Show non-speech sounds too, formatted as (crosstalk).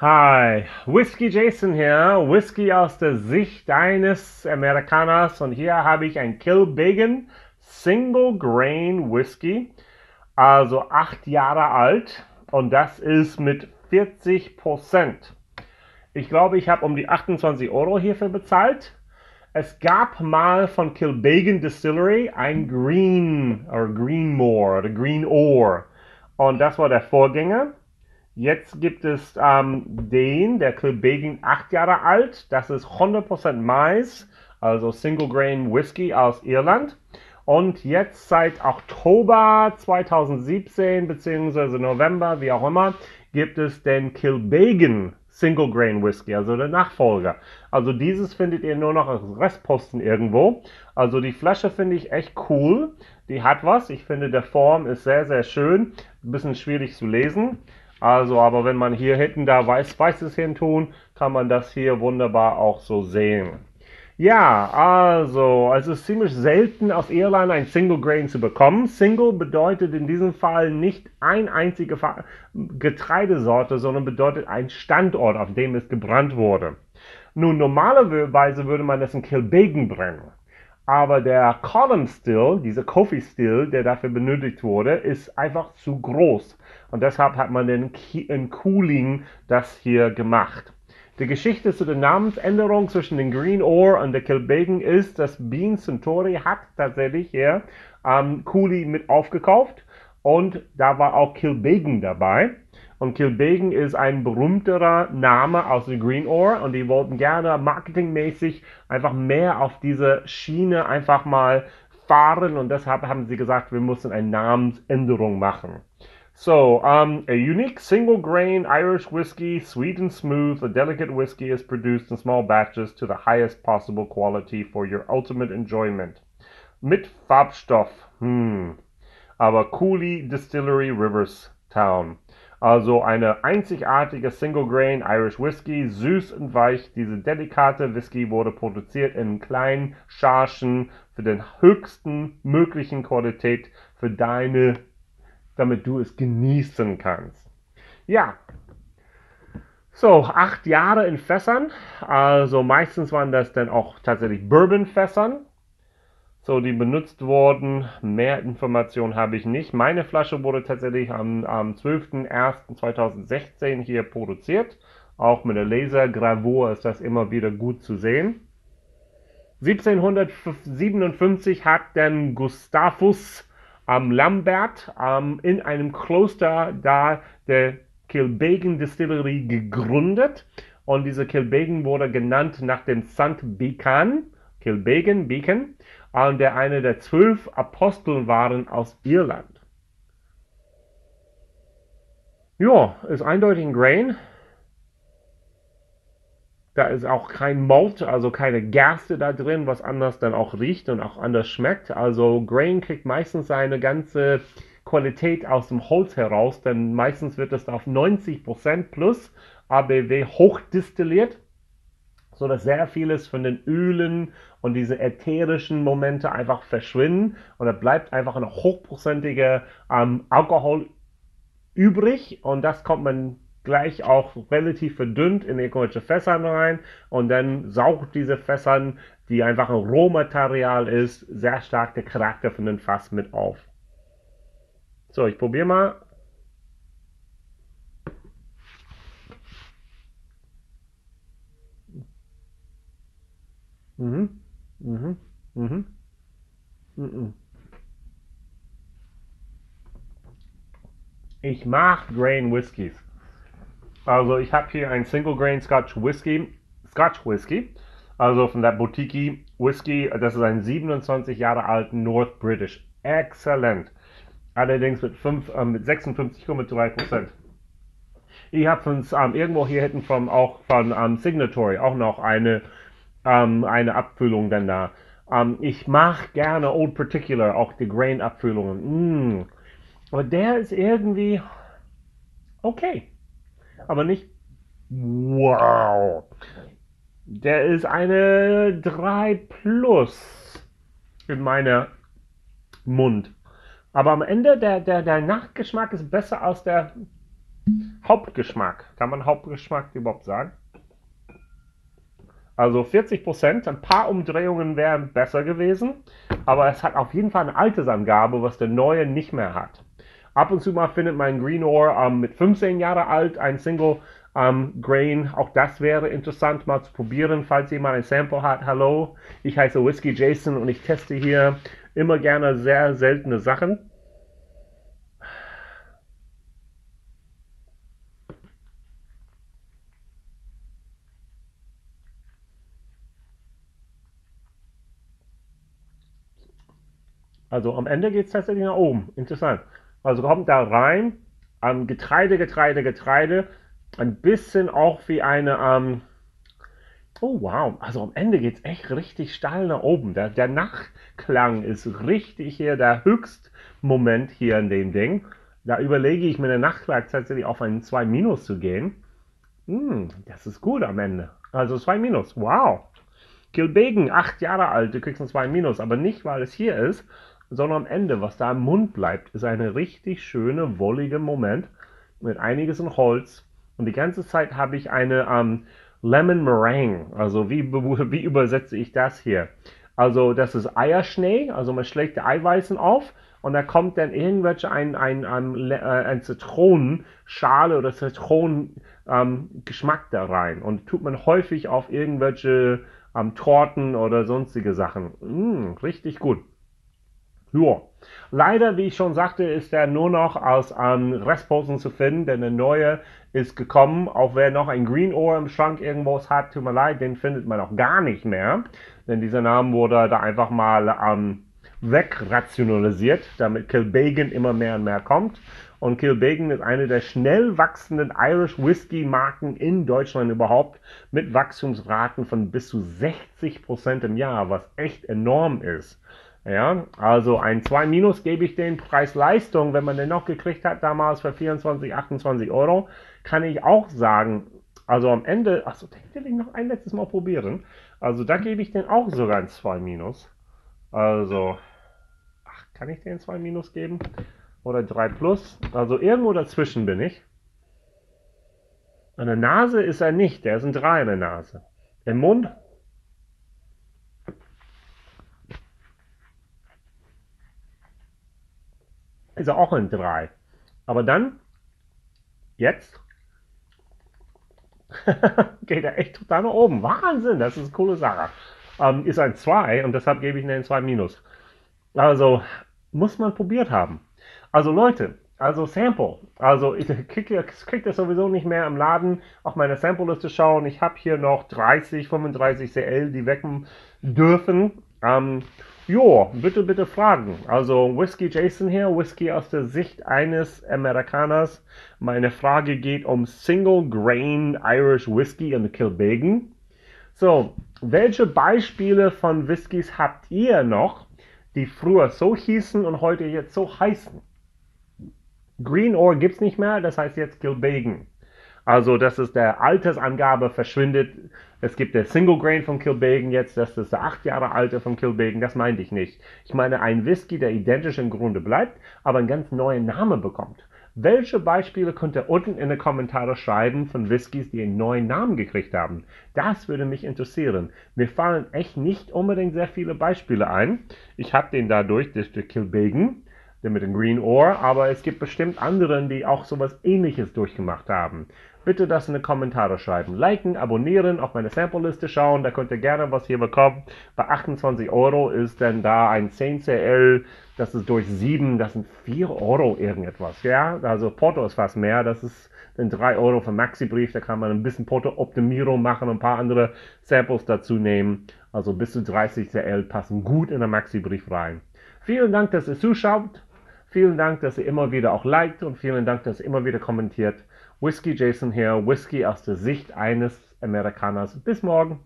Hi, Whiskey Jason hier, Whisky aus der Sicht eines Amerikaners und hier habe ich ein Kilbeggan Single Grain Whisky, also acht Jahre alt und das ist mit 40 Prozent. Ich glaube, ich habe um die 28 Euro hierfür bezahlt. Es gab mal von Kilbeggan Distillery ein Green oder Greenmore oder Green Ore und das war der Vorgänger. Jetzt gibt es ähm, den, der Kilbeggan, 8 Jahre alt. Das ist 100% Mais, also Single Grain Whisky aus Irland. Und jetzt seit Oktober 2017 bzw. November, wie auch immer, gibt es den Kilbeggan Single Grain Whisky, also der Nachfolger. Also dieses findet ihr nur noch als Restposten irgendwo. Also die Flasche finde ich echt cool. Die hat was. Ich finde, der Form ist sehr, sehr schön. Ein bisschen schwierig zu lesen. Also, aber wenn man hier hinten da weiß, weißes hin tun, kann man das hier wunderbar auch so sehen. Ja, also, es ist ziemlich selten aus Irland ein Single Grain zu bekommen. Single bedeutet in diesem Fall nicht ein einzige Getreidesorte, sondern bedeutet ein Standort, auf dem es gebrannt wurde. Nun, normalerweise würde man das in Kilbeggan brennen. Aber der Column Still, dieser Coffee Still, der dafür benötigt wurde, ist einfach zu groß. Und deshalb hat man den in Cooling das hier gemacht. Die Geschichte zu der Namensänderung zwischen den Green Ore und der Kilbeggan ist, dass Bean Centauri hat tatsächlich hier ähm, Cooley mit aufgekauft und da war auch Kilbeggan dabei. Und Kilbeggan ist ein berühmterer Name aus dem Green Ore und die wollten gerne marketingmäßig einfach mehr auf diese Schiene einfach mal fahren und deshalb haben sie gesagt, wir müssen eine Namensänderung machen. So, um, a unique single grain Irish whiskey, sweet and smooth, a delicate whiskey is produced in small batches to the highest possible quality for your ultimate enjoyment. Mit Farbstoff, hm, aber Cooley Distillery Riverstown. Also eine einzigartige Single Grain Irish Whisky, süß und weich. Diese delikate Whisky wurde produziert in kleinen Chargen für den höchsten möglichen Qualität für deine, damit du es genießen kannst. Ja. So, acht Jahre in Fässern. Also meistens waren das dann auch tatsächlich Bourbon-Fässern. So, die benutzt wurden. Mehr Informationen habe ich nicht. Meine Flasche wurde tatsächlich am, am 12.01.2016 hier produziert. Auch mit der Lasergravur ist das immer wieder gut zu sehen. 1757 hat dann Gustavus ähm, Lambert ähm, in einem Kloster da der Kilbeggan Distillery gegründet. Und diese Kilbeggan wurde genannt nach dem St. Beacon, Kilbeggan, Beacon und der eine der zwölf Aposteln waren aus Irland. Ja, ist eindeutig ein Grain. Da ist auch kein Malt, also keine Gerste da drin, was anders dann auch riecht und auch anders schmeckt. Also Grain kriegt meistens seine ganze Qualität aus dem Holz heraus, denn meistens wird es auf 90% plus ABW hochdistilliert so dass sehr vieles von den Ölen und diese ätherischen Momente einfach verschwinden. Und da bleibt einfach ein hochprozentiger ähm, Alkohol übrig. Und das kommt man gleich auch relativ verdünnt in irgendwelche Fässern rein. Und dann saugt diese Fässern, die einfach ein Rohmaterial ist, sehr stark der Charakter von dem Fass mit auf. So, ich probiere mal Ich mag Grain Whiskys. Also ich habe hier ein Single Grain Scotch Whisky, Scotch Whisky, also von der Boutique Whisky. Das ist ein 27 Jahre alten North British. Exzellent. Allerdings mit, äh, mit 56,3 Ich habe von ähm, irgendwo hier hinten vom, auch von ähm, Signatory auch noch eine ähm, eine Abfüllung dann da. Ähm, ich mache gerne Old Particular, auch die Grain-Abfüllungen. Mm. Aber der ist irgendwie okay. Aber nicht wow. Der ist eine 3 plus in meiner Mund. Aber am Ende, der, der, der Nachgeschmack ist besser als der Hauptgeschmack. Kann man Hauptgeschmack überhaupt sagen? Also 40 Prozent, ein paar Umdrehungen wären besser gewesen, aber es hat auf jeden Fall eine Altersangabe, was der neue nicht mehr hat. Ab und zu mal findet man Green Ore ähm, mit 15 Jahre alt, ein Single ähm, Grain. Auch das wäre interessant mal zu probieren, falls jemand ein Sample hat. Hallo, ich heiße Whiskey Jason und ich teste hier immer gerne sehr seltene Sachen. Also am Ende geht es tatsächlich nach oben. Interessant. Also kommt da rein, ähm, Getreide, Getreide, Getreide. Ein bisschen auch wie eine, ähm, oh wow, also am Ende geht es echt richtig steil nach oben. Der, der Nachklang ist richtig hier der Höchstmoment hier in dem Ding. Da überlege ich mir der Nachklang tatsächlich auf einen 2 Minus zu gehen. Hm, das ist gut am Ende. Also 2 Minus, wow. Kilbegen, 8 Jahre alt, du kriegst ein 2 Minus, aber nicht, weil es hier ist, sondern am Ende, was da im Mund bleibt, ist eine richtig schöne, wollige Moment mit einiges in Holz. Und die ganze Zeit habe ich eine ähm, Lemon Meringue. Also wie, (laughs) wie übersetze ich das hier? Also das ist Eierschnee, also man schlägt die Eiweißen auf und da kommt dann irgendwelche ein, ein, ein, ein Zitronenschale oder Zitronengeschmack ähm, da rein und tut man häufig auf irgendwelche ähm, Torten oder sonstige Sachen. Mm, richtig gut. Ja. Leider, wie ich schon sagte, ist er nur noch als ähm, Restposten zu finden, denn der neue ist gekommen. Auch wer noch ein Green Ohr im Schrank irgendwo hat, tut mir leid, den findet man auch gar nicht mehr. Denn dieser Name wurde da einfach mal ähm, wegrationalisiert, damit Kilbeggan immer mehr und mehr kommt. Und Kilbeggan ist eine der schnell wachsenden Irish Whisky Marken in Deutschland überhaupt mit Wachstumsraten von bis zu 60% im Jahr, was echt enorm ist. Ja, also ein 2 Minus gebe ich den Preis-Leistung, wenn man den noch gekriegt hat, damals für 24, 28 Euro, kann ich auch sagen, also am Ende, achso, den will ich noch ein letztes Mal probieren. Also da gebe ich den auch sogar ein 2 Minus. Also, ach, kann ich den 2 Minus geben? Oder 3 Plus? Also irgendwo dazwischen bin ich. An der Nase ist er nicht, der ist ein 3 in der Nase. Im Mund ist auch ein 3. Aber dann, jetzt, (laughs) geht er echt total nach oben. Wahnsinn, das ist eine coole Sache. Ähm, ist ein 2 und deshalb gebe ich ihn ein 2 minus. Also, muss man probiert haben. Also Leute, also Sample. Also ich kriege krieg das sowieso nicht mehr im Laden auf meine Sample-Liste schauen. Ich habe hier noch 30, 35 CL, die wecken dürfen. Ähm, Jo, bitte, bitte fragen. Also Whiskey Jason hier, Whisky aus der Sicht eines Amerikaners. Meine Frage geht um Single Grain Irish Whisky in Kilbeggan. So, welche Beispiele von Whiskys habt ihr noch, die früher so hießen und heute jetzt so heißen? Green Ore gibt es nicht mehr, das heißt jetzt Kilbeggan. Also, das ist der Altersangabe verschwindet. Es gibt der Single Grain von Kilbeggan jetzt, das ist der 8 Jahre alte von Kilbeggan, das meinte ich nicht. Ich meine ein Whisky, der identisch im Grunde bleibt, aber einen ganz neuen Namen bekommt. Welche Beispiele könnt ihr unten in die Kommentare schreiben von Whiskys, die einen neuen Namen gekriegt haben? Das würde mich interessieren. Mir fallen echt nicht unbedingt sehr viele Beispiele ein. Ich habe den dadurch, ist der Kilbeggan, der mit dem Green Ohr, aber es gibt bestimmt anderen, die auch sowas ähnliches durchgemacht haben bitte das in die Kommentare schreiben. Liken, abonnieren, auf meine Sample-Liste schauen, da könnt ihr gerne was hier bekommen. Bei 28 Euro ist dann da ein 10CL, das ist durch 7, das sind 4 Euro irgendetwas. Ja, also Porto ist fast mehr, das ist dann 3 Euro für Maxi-Brief, da kann man ein bisschen Porto-Optimierung machen und ein paar andere Samples dazu nehmen. Also bis zu 30 CL passen gut in den Maxi-Brief rein. Vielen Dank, dass ihr zuschaut. Vielen Dank, dass ihr immer wieder auch liked und vielen Dank, dass ihr immer wieder kommentiert. Whiskey Jason hier, Whisky aus der Sicht eines Amerikaners. Bis morgen.